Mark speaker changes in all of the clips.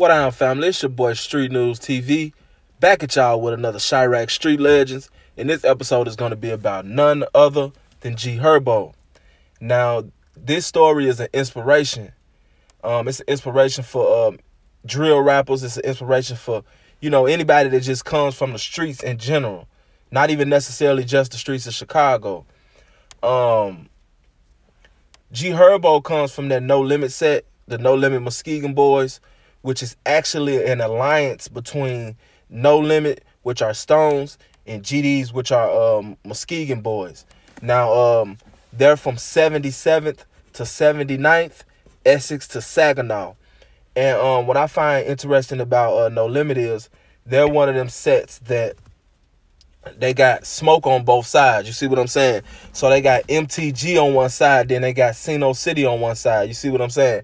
Speaker 1: What on, family? It's your boy Street News TV. Back at y'all with another Chiraq Street Legends. And this episode is going to be about none other than G Herbo. Now, this story is an inspiration. Um, it's an inspiration for um, drill rappers. It's an inspiration for, you know, anybody that just comes from the streets in general. Not even necessarily just the streets of Chicago. Um, G Herbo comes from that No Limit set, the No Limit Muskegon Boys which is actually an alliance between No Limit, which are Stones, and GDs, which are um, Muskegon boys. Now, um, they're from 77th to 79th, Essex to Saginaw. And um, what I find interesting about uh, No Limit is they're one of them sets that they got smoke on both sides. You see what I'm saying? So they got MTG on one side, then they got Sino City on one side. You see what I'm saying?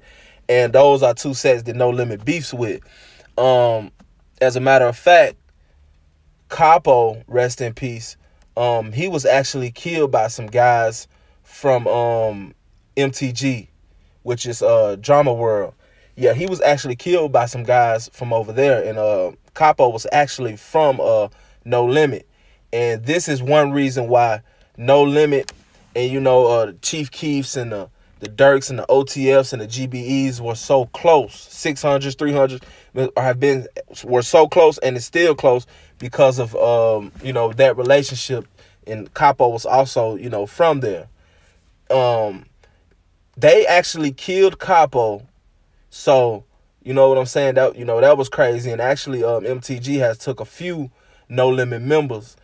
Speaker 1: And those are two sets that No Limit beefs with. Um, as a matter of fact, Capo, rest in peace. Um, he was actually killed by some guys from um MTG, which is uh Drama World. Yeah, he was actually killed by some guys from over there, and uh Capo was actually from uh No Limit, and this is one reason why No Limit and you know uh Chief Keefs and the the Durks and the OTFs and the GBEs were so close. 600s, 300s have been were so close and it's still close because of um, you know, that relationship and Capo was also, you know, from there. Um they actually killed Capo. So, you know what I'm saying? That you know, that was crazy and actually um MTG has took a few no limit members.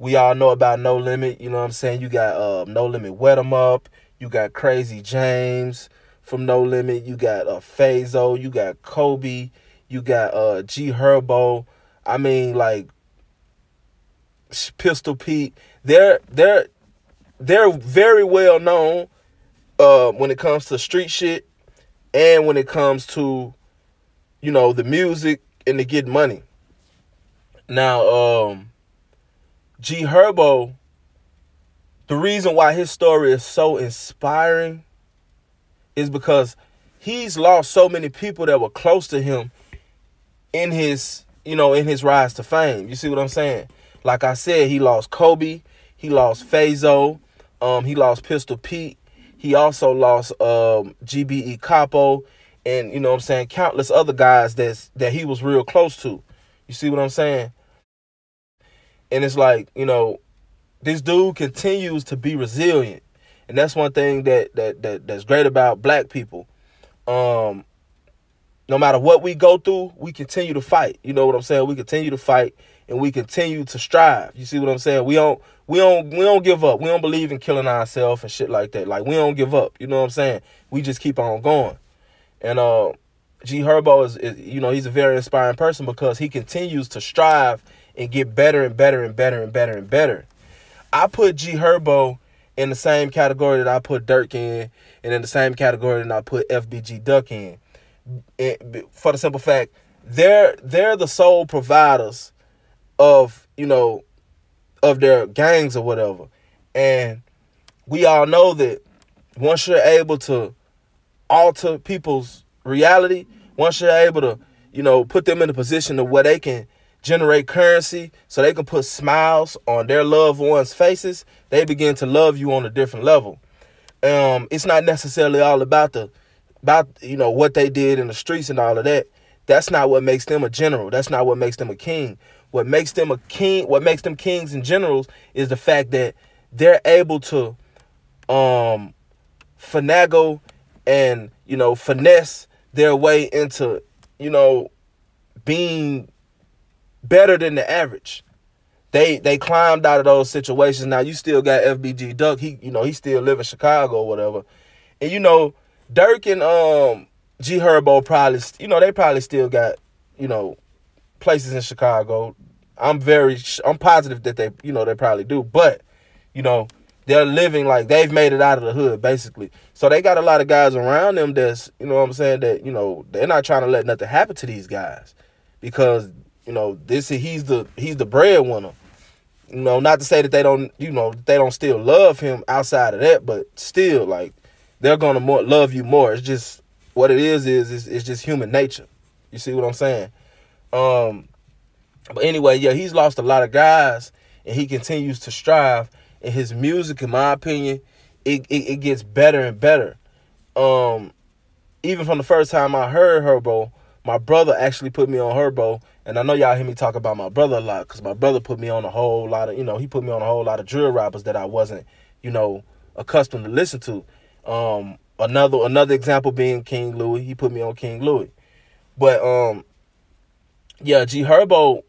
Speaker 1: We all know about No Limit, you know what I'm saying? You got uh, No Limit Wet 'em Up, you got Crazy James from No Limit. You got uh, Fazo. You got Kobe. You got uh, G Herbo. I mean, like Pistol Pete. They're they're they're very well known uh, when it comes to street shit and when it comes to you know the music and to get money. Now, um, G Herbo the reason why his story is so inspiring is because he's lost so many people that were close to him in his, you know, in his rise to fame. You see what I'm saying? Like I said, he lost Kobe, he lost Fazo, um, he lost Pistol Pete, he also lost um, GBE Capo, and you know what I'm saying, countless other guys that's that he was real close to. You see what I'm saying? And it's like, you know, this dude continues to be resilient. And that's one thing that that, that that's great about black people. Um no matter what we go through, we continue to fight. You know what I'm saying? We continue to fight and we continue to strive. You see what I'm saying? We don't we don't we don't give up. We don't believe in killing ourselves and shit like that. Like we don't give up. You know what I'm saying? We just keep on going. And uh G Herbo is, is you know, he's a very inspiring person because he continues to strive and get better and better and better and better and better. I put G Herbo in the same category that I put Durk in, and in the same category that I put FBG Duck in. For the simple fact, they're they're the sole providers of you know of their gangs or whatever, and we all know that once you're able to alter people's reality, once you're able to you know put them in a position of where they can generate currency so they can put smiles on their loved ones' faces, they begin to love you on a different level. Um, it's not necessarily all about the about you know what they did in the streets and all of that. That's not what makes them a general. That's not what makes them a king. What makes them a king, what makes them kings and generals is the fact that they're able to um finagle and you know finesse their way into you know being better than the average. They they climbed out of those situations. Now you still got FBG Duck. He you know he still live in Chicago or whatever. And you know Durk and um G Herbo probably you know they probably still got you know places in Chicago. I'm very I'm positive that they you know they probably do, but you know they're living like they've made it out of the hood basically. So they got a lot of guys around them that's you know what I'm saying that you know they're not trying to let nothing happen to these guys because you know, this he's the he's the breadwinner. You know, not to say that they don't, you know, they don't still love him outside of that, but still, like, they're gonna more love you more. It's just what it is is it's, it's just human nature. You see what I'm saying? Um, but anyway, yeah, he's lost a lot of guys, and he continues to strive. And his music, in my opinion, it it, it gets better and better. Um, even from the first time I heard Herbo, my brother actually put me on Herbo, and I know y'all hear me talk about my brother a lot because my brother put me on a whole lot of, you know, he put me on a whole lot of drill rappers that I wasn't, you know, accustomed to listen to. Um, another another example being King Louie. He put me on King Louie, but um, yeah, G Herbo.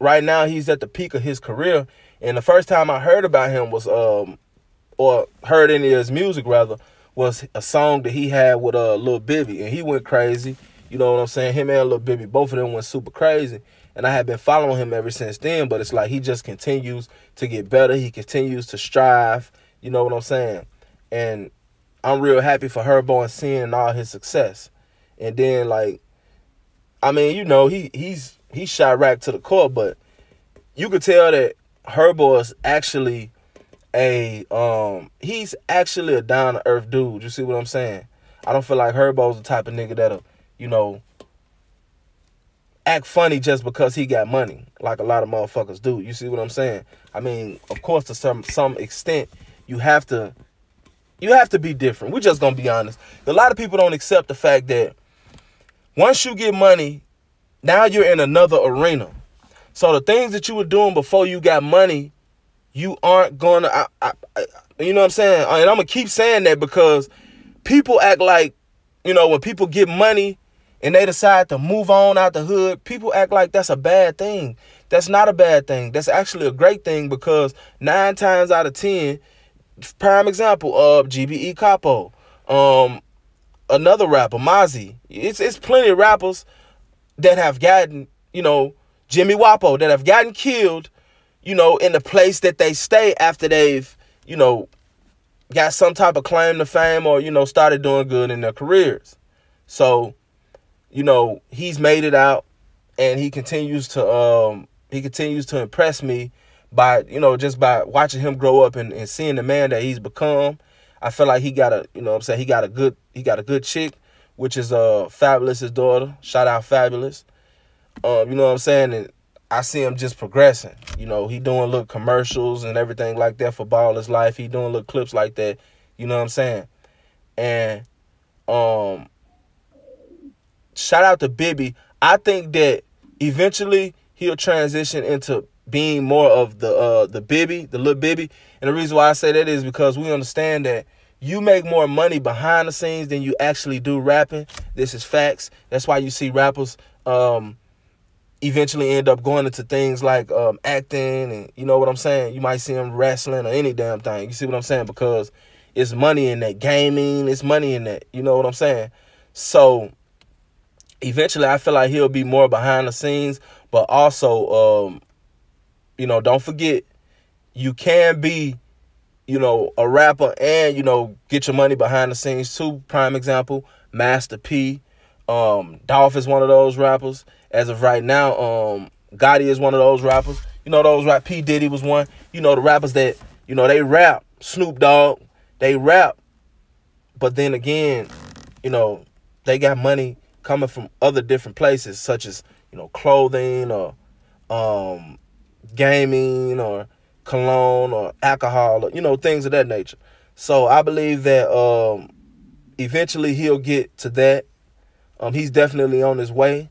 Speaker 1: Right now, he's at the peak of his career, and the first time I heard about him was um, or heard any of his music rather, was a song that he had with uh Lil Bibby, and he went crazy. You know what I'm saying? Him and Lil Bibby, both of them went super crazy. And I have been following him ever since then, but it's like he just continues to get better. He continues to strive. You know what I'm saying? And I'm real happy for Herbo and seeing all his success. And then like, I mean, you know, he he's he Chiraq to the core, but you could tell that Herbo is actually a um he's actually a down to earth dude. You see what I'm saying? I don't feel like Herbo's the type of nigga that'll, you know, act funny just because he got money, like a lot of motherfuckers do. You see what I'm saying? I mean, of course, to some some extent, you have to you have to be different. We're just gonna be honest. A lot of people don't accept the fact that once you get money, now you're in another arena. So the things that you were doing before you got money, you aren't gonna. I, I, I, you know what I'm saying? And I'm gonna keep saying that because people act like, you know, when people get money and they decide to move on out the hood, people act like that's a bad thing. That's not a bad thing. That's actually a great thing because nine times out of ten, prime example of GBE Capo, um, another rapper, Mozzy. It's it's plenty of rappers that have gotten, you know, Jimmy Wopo that have gotten killed, you know, in the place that they stay after they've, you know, got some type of claim to fame or, you know, started doing good in their careers. So, you know, he's made it out and he continues to um he continues to impress me by, you know, just by watching him grow up and, and seeing the man that he's become. I feel like he got a, you know I'm saying, he got a good he got a good chick, which is uh Fabolous's daughter. Shout out Fabolous. Um, you know what I'm saying? And I see him just progressing. You know, he doing little commercials and everything like that for Baller's Life. He doing little clips like that. You know what I'm saying? And um shout out to Bibby. I think that eventually he'll transition into being more of the uh the Bibby, the little Bibby. And the reason why I say that is because we understand that you make more money behind the scenes than you actually do rapping. This is facts. That's why you see rappers um eventually end up going into things like um acting and you know what I'm saying? You might see them wrestling or any damn thing. You see what I'm saying? Because it's money in that gaming, it's money in that. You know what I'm saying? So eventually I feel like he'll be more behind the scenes, but also um, you know, don't forget you can be, you know, a rapper and, you know, get your money behind the scenes too. Prime example, Master P. Um, Dolph is one of those rappers. As of right now, um, Gotti is one of those rappers. You know, those rap P. Diddy was one. You know, the rappers that, you know, they rap. Snoop Dogg, they rap. But then again, you know, they got money coming from other different places, such as you know clothing or um, gaming or cologne or alcohol or you know things of that nature. So I believe that um, eventually he'll get to that. Um, he's definitely on his way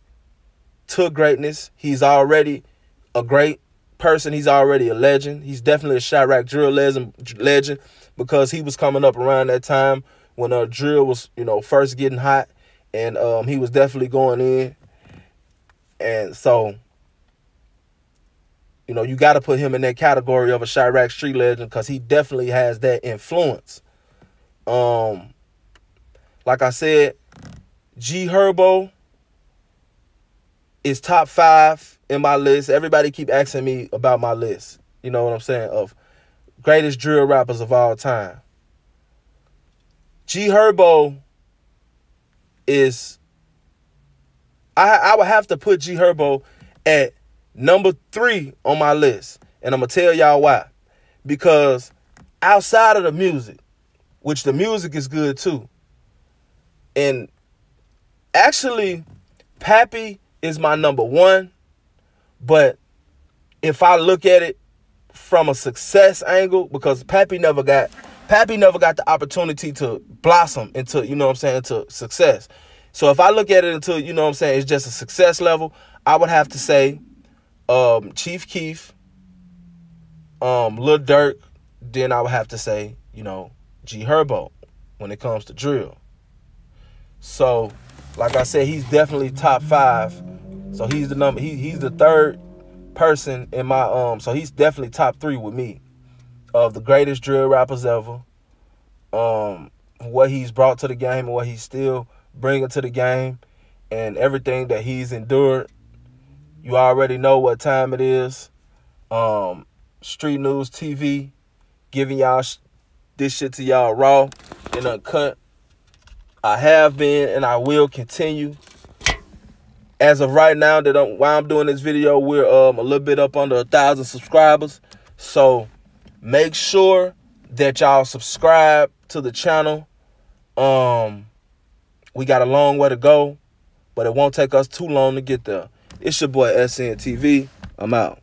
Speaker 1: to greatness. He's already a great person. He's already a legend. He's definitely a Chiraq drill legend, legend because he was coming up around that time when uh, drill was you know first getting hot and um, he was definitely going in. And so, you know, you got to put him in that category of a Chiraq street legend because he definitely has that influence. Um, like I said, G Herbo is top five in my list. Everybody keep asking me about my list. You know what I'm saying? Of greatest drill rappers of all time. G Herbo is I I would have to put G Herbo at number three on my list. And I'm gonna tell y'all why. Because outside of the music, which the music is good too, and actually Pappy is my number one, but if I look at it from a success angle, because Pappy never got Pappy never got the opportunity to blossom into, you know what I'm saying, into success. So if I look at it until, you know what I'm saying, it's just a success level, I would have to say um, Chief Keef, um, Lil Durk, then I would have to say, you know, G Herbo when it comes to drill. So, like I said, he's definitely top five. So he's the number. He, he's the third person in my um. So he's definitely top three with me of the greatest drill rappers ever. Um, what he's brought to the game and what he's still bringing to the game, and everything that he's endured. You already know what time it is. Um, Street News TV, giving y'all this shit to y'all raw and uncut. I have been and I will continue. As of right now, that I'm, while I'm doing this video, we're um, a little bit up under a thousand subscribers. So make sure that y'all subscribe to the channel. Um, we got a long way to go, but it won't take us too long to get there. It's your boy SN TV. I'm out.